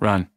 Run.